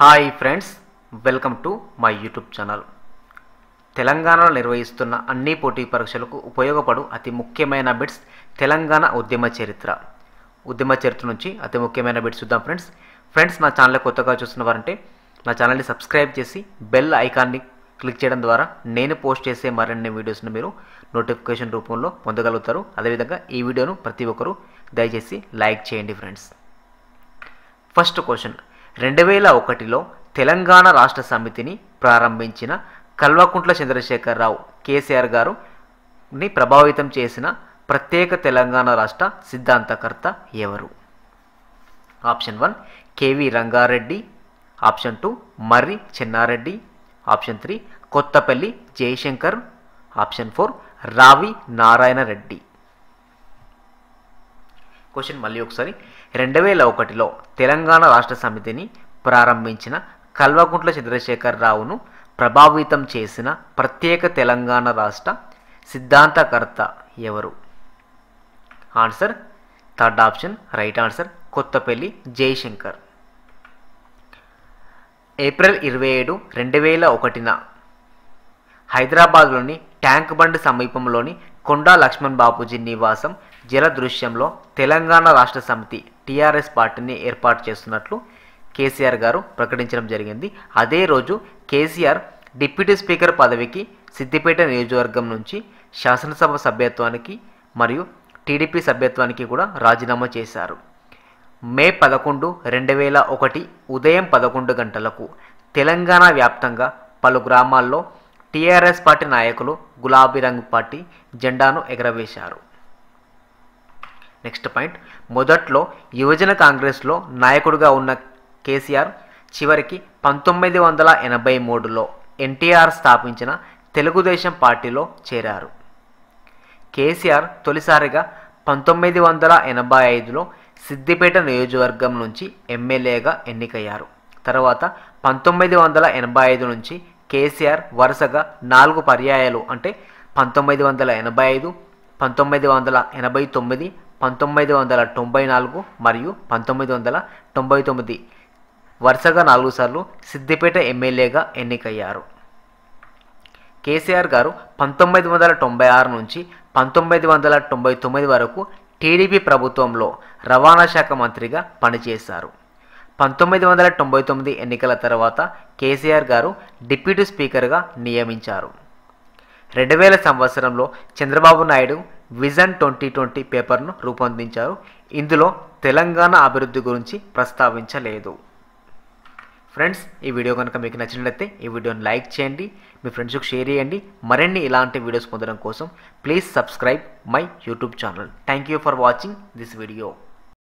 Hi friends welcome to my YouTube channel. తెలంగాణలో నిర్వహిస్తున్న అన్ని పోటీ పరీక్షలకు ఉపయోగపడు అతి ముఖ్యమైన బిట్స్ తెలంగాణ ఉద్యమ చరిత్ర. ఉద్యమ చరిత్ర నుంచి అతి ముఖ్యమైన బిట్స్ చూద్దాం ఫ్రెండ్స్. ఫ్రెండ్స్ నా ఛానల్ కొత్తగా చూస్తున్న వారంటే నా ఛానల్ని సబ్స్క్రైబ్ చేసి బెల్ ఐకాన్ని క్లిక్ చేయడం ద్వారా నేను పోస్ట్ చేసే మరిన్ని వీడియోస్ని మీరు నోటిఫికేషన్ రూపంలో పొందగలుగుతారు. అదేవిధంగా ఈ వీడియోను ప్రతి ఒక్కరూ దయచేసి లైక్ చేయండి ఫ్రెండ్స్. First question. రెండు వేల ఒకటిలో తెలంగాణ రాష్ట్ర సమితిని ప్రారంభించిన కల్వకుంట్ల చంద్రశేఖరరావు కేసీఆర్ గారు ని ప్రభావితం చేసిన ప్రత్యేక తెలంగాణ రాష్ట్ర సిద్ధాంతకర్త ఎవరు? Option one KV Rangareddy. Option two Marri Chennareddy. Option three Kothapalli Jayashankar. Option four Ravi Narayana Reddy. Question మళ్ళీ ఒకసారి. రెండు వేల ఒకటిలో తెలంగాణ రాష్ట్ర సమితిని ప్రారంభించిన కల్వకుంట్ల చంద్రశేఖర్ రావును ప్రభావితం చేసిన ప్రత్యేక తెలంగాణ రాష్ట్ర సిద్ధాంతకర్త ఎవరు? Answer third option right answer Kothapalli Jayashankar. April ఇరవై ఏడు రెండు వేల ఒకటిన హైదరాబాద్లోని ట్యాంక్ బండ్ సమీపంలోని కొండా లక్ష్మణ్ బాపూజీ నివాసం జల దృశ్యంలో తెలంగాణ రాష్ట్ర సమితి టీఆర్ఎస్ పార్టీని ఏర్పాటు చేస్తున్నట్లు కేసీఆర్ గారు ప్రకటించడం జరిగింది. అదే రోజు కేసీఆర్ డిప్యూటీ స్పీకర్ పదవికి సిద్దిపేట నియోజకవర్గం నుంచి శాసనసభ సభ్యత్వానికి మరియు టీడీపీ సభ్యత్వానికి కూడా రాజీనామా చేశారు. మే పదకొండు రెండు వేల ఒకటి ఉదయం పదకొండు గంటలకు తెలంగాణ వ్యాప్తంగా పలు గ్రామాల్లో టీఆర్ఎస్ పార్టీ నాయకులు గులాబీ రంగు పార్టీ జెండాను ఎగరవేశారు. Next point. మొదట్లో యువజన కాంగ్రెస్లో నాయకుడిగా ఉన్న కేసీఆర్ చివరికి పంతొమ్మిది వందల ఎనభై మూడులో ఎన్టీఆర్ స్థాపించిన తెలుగుదేశం పార్టీలో చేరారు. కేసీఆర్ తొలిసారిగా పంతొమ్మిది వందల ఎనభై ఐదులో సిద్దిపేట నియోజకవర్గం నుంచి ఎమ్మెల్యేగా ఎన్నికయ్యారు. తర్వాత పంతొమ్మిది వందల ఎనభై ఐదు నుంచి కేసీఆర్ వరుసగా నాలుగు పర్యాయాలు అంటే పంతొమ్మిది వందల ఎనభై ఐదు పంతొమ్మిది వందల ఎనభై తొమ్మిది పంతొమ్మిది వందల తొంభై నాలుగు మరియు పంతొమ్మిది వందల తొంభై తొమ్మిది వరుసగా నాలుగు సార్లు సిద్దిపేట ఎమ్మెల్యేగా ఎన్నికయ్యారు. కేసీఆర్ గారు పంతొమ్మిది వందల తొంభై ఆరు నుంచి పంతొమ్మిది వందల తొంభై తొమ్మిది వరకు టీడీపీ ప్రభుత్వంలో రవాణా శాఖ మంత్రిగా పనిచేశారు. పంతొమ్మిది వందల తొంభై తొమ్మిది ఎన్నికల తర్వాత కేసీఆర్ గారు డిప్యూటీ స్పీకర్గా నియమించారు. రెండు వేల సంవత్సరంలో Chandrababu Naidu vision twenty twenty పేపర్ను రూపొందించారు. ఇందులో తెలంగాణ అభివృద్ధి గురించి ప్రస్తావించలేదు. ఫ్రెండ్స్ ఈ వీడియో కనుక మీకు నచ్చినట్లయితే ఈ వీడియోని లైక్ చేయండి మీ ఫ్రెండ్స్కి షేర్ చేయండి. మరిన్ని ఇలాంటి వీడియోస్ పొందడం కోసం please subscribe my YouTube channel. Thank you for watching this video.